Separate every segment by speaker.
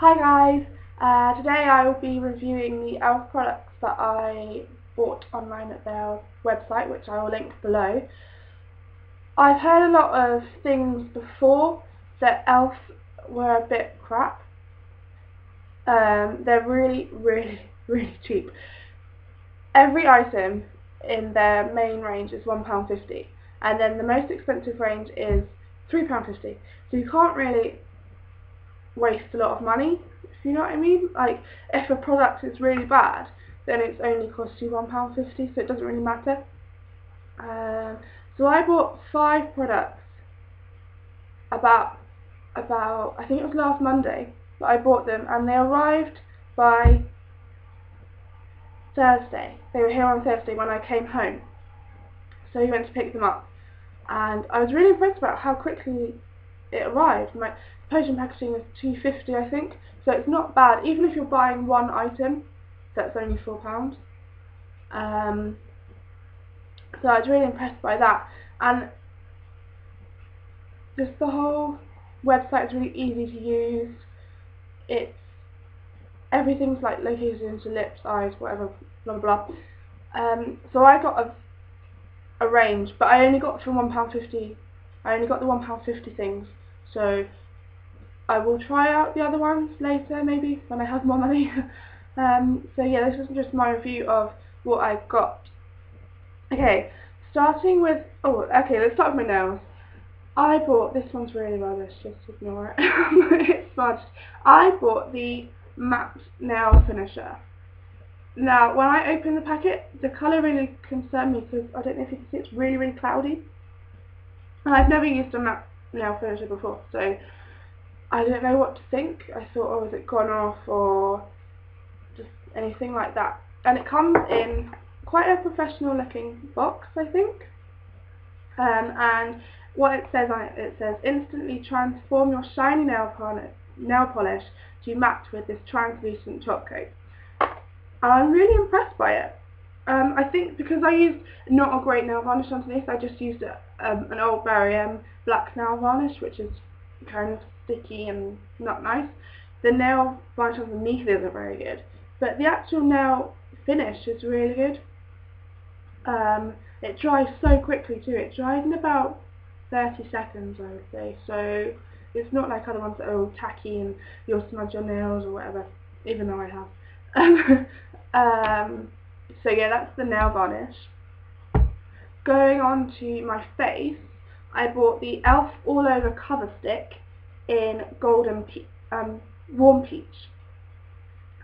Speaker 1: Hi guys, uh, today I will be reviewing the ELF products that I bought online at their website, which I will link below. I've heard a lot of things before that ELF were a bit crap. Um, they're really, really, really cheap. Every item in their main range is £1.50 and then the most expensive range is £3.50. So you can't really waste a lot of money, if you know what I mean. Like, if a product is really bad, then it's only cost you £1.50, so it doesn't really matter. Um, so I bought five products about, about, I think it was last Monday that I bought them, and they arrived by Thursday. They were here on Thursday when I came home. So we went to pick them up. And I was really impressed about how quickly it arrived. My Persian packaging is 250 I think, so it's not bad. Even if you're buying one item, that's only £4. Um, so I was really impressed by that. And just the whole website is really easy to use. It's everything's like located into lips, eyes, whatever, blah blah. blah. Um, so I got a a range, but I only got from one pound fifty. I only got the one pound fifty things, so I will try out the other ones later, maybe when I have more money. um, so yeah, this is just my review of what I've got. Okay, starting with oh, okay, let's start with my nails. I bought this one's really rubbish. Just ignore it. it's smudged. I bought the matte nail finisher. Now, when I open the packet, the colour really concerned me because I don't know if you can see it's really, really cloudy. And I've never used a matte nail finisher before, so I don't know what to think. I thought, oh, has it gone off or just anything like that. And it comes in quite a professional looking box, I think. Um, and what it says it says, instantly transform your shiny nail polish, nail polish to match with this translucent top coat. I'm really impressed by it. Um, I think because I used not a great nail varnish underneath, I just used um, an Old Barry M black nail varnish, which is kind of sticky and not nice. The nail varnish underneath isn't very good, but the actual nail finish is really good. Um, it dries so quickly too. It dries in about 30 seconds, I would say. So it's not like other ones that are all tacky and you'll smudge your nails or whatever, even though I have. Um, so yeah, that's the nail varnish. Going on to my face, I bought the e.l.f. All Over Cover Stick in Golden Pe um, Warm Peach.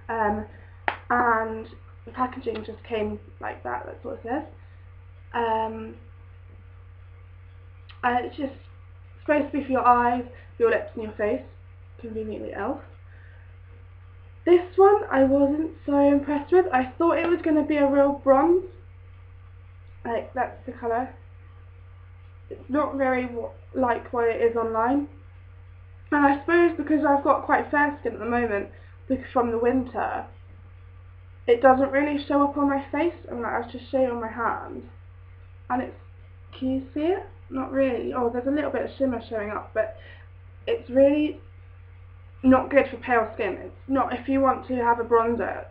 Speaker 1: Um, and the packaging just came like that, that's what it says. Um, and it's just supposed to be for your eyes, your lips and your face, conveniently e.l.f. This one I wasn't so impressed with. I thought it was going to be a real bronze. Like, that's the colour. It's not very like what it is online. And I suppose because I've got quite fair skin at the moment, because from the winter, it doesn't really show up on my face. I'm like, I'll just show on my hand. And it's, can you see it? Not really. Oh, there's a little bit of shimmer showing up, but it's really not good for pale skin. It's not, if you want to have a bronzer,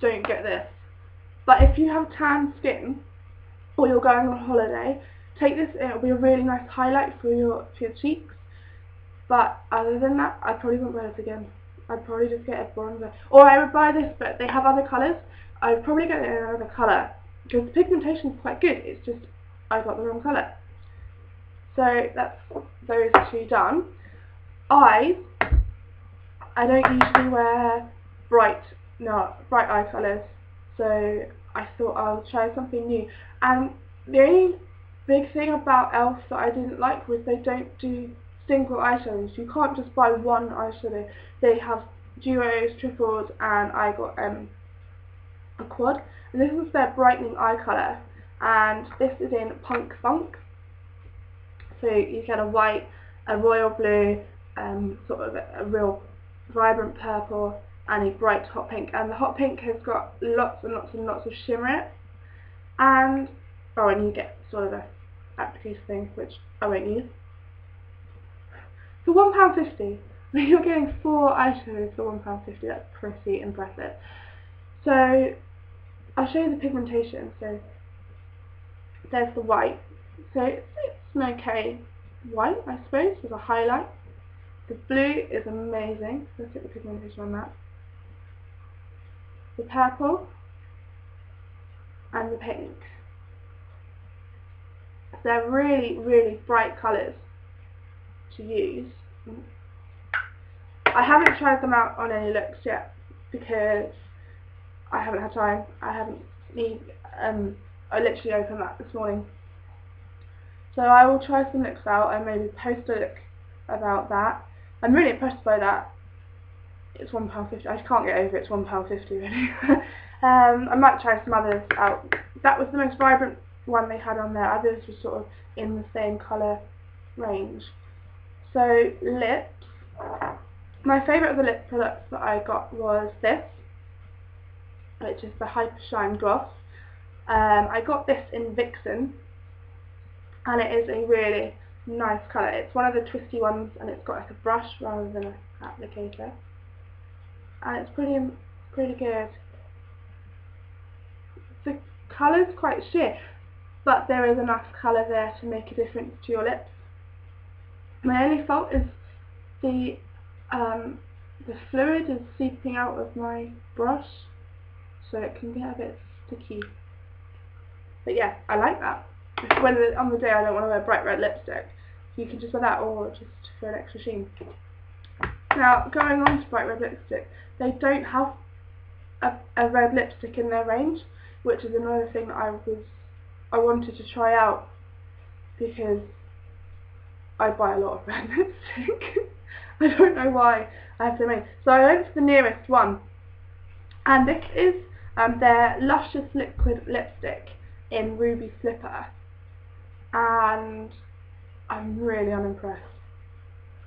Speaker 1: don't get this. But if you have tan skin, or you're going on holiday, take this, it'll be a really nice highlight for your, for your cheeks. But other than that, I probably won't wear this again. I'd probably just get a bronzer. Or I would buy this, but they have other colours. I'd probably get it in another colour. Because the pigmentation is quite good, it's just I got the wrong colour. So that's those two done. Eyes, I don't usually wear bright, no, bright eye colours, so I thought I'll try something new. And the only big thing about e.l.f. that I didn't like was they don't do single eyeshadows. You can't just buy one eyeshadow. They have duos, triples, and I got um, a quad. And this is their brightening eye colour, and this is in Punk Funk. So you get a white, a royal blue, um, sort of a, a real vibrant purple and a bright hot pink and the hot pink has got lots and lots and lots of shimmer it and oh and you get sort of a applicator thing which I won't use for £1.50 you're getting four eyeshadows for £1.50, that's pretty impressive. So, I'll show you the pigmentation. So, there's the white. So, it's, it's an okay white, I suppose, as a highlight. The blue is amazing. Let's get the pigmentation on that. The purple and the pink. They're really, really bright colours to use. I haven't tried them out on any looks yet because I haven't had time. I haven't need um I literally opened that this morning. So I will try some looks out and maybe post a look about that. I'm really impressed by that. It's one pound fifty. I can't get over it. it's one pound fifty really. um, I might try some others out. That was the most vibrant one they had on there. Others were sort of in the same colour range. So lips. My favourite of the lip products that I got was this, which is the Hyper Shine Gloss. Um, I got this in Vixen, and it is a really nice colour. It's one of the twisty ones, and it's got like a brush rather than an applicator, and it's pretty pretty good. The colour's quite sheer, but there is enough colour there to make a difference to your lips. My only fault is the um, the fluid is seeping out of my brush, so it can get a bit sticky. But yeah, I like that. When on the day I don't want to wear bright red lipstick, you can just wear that or just for an extra sheen. Now, going on to bright red lipstick, they don't have a, a red lipstick in their range, which is another thing that I was I wanted to try out because I buy a lot of red lipstick. I don't know why I have so many. So I went for the nearest one. And this is um, their Luscious Liquid Lipstick in Ruby Slipper. And I'm really unimpressed.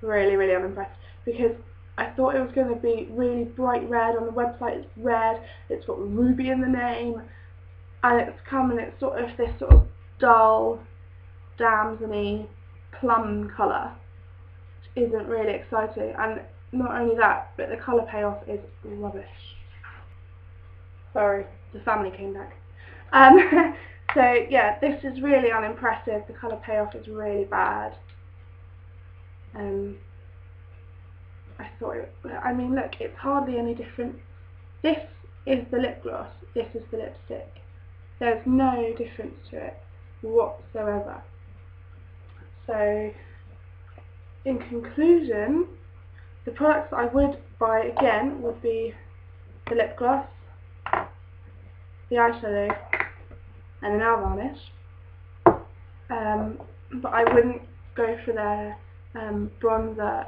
Speaker 1: Really, really unimpressed. Because I thought it was going to be really bright red. On the website it's red. It's got ruby in the name. And it's come and it's sort of this sort of dull, damsony plum colour Which isn't really exciting and not only that but the colour payoff is rubbish. Sorry, the family came back. Um, so yeah, this is really unimpressive. The colour payoff is really bad. Um, I thought, it, I mean look, it's hardly any different. This is the lip gloss, this is the lipstick. There's no difference to it whatsoever. So in conclusion, the products I would buy again would be the lip gloss, the eyeshadow, and the nail varnish. Um, but I wouldn't go for their um, bronzer,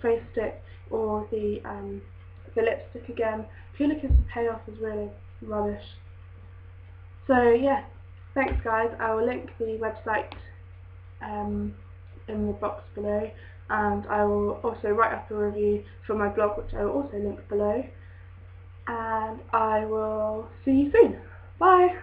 Speaker 1: face stick, or the um, the lipstick again, because the payoff is really rubbish. So yeah, thanks guys. I will link the website um, in the box below and I will also write up a review for my blog which I will also link below and I will see you soon. Bye!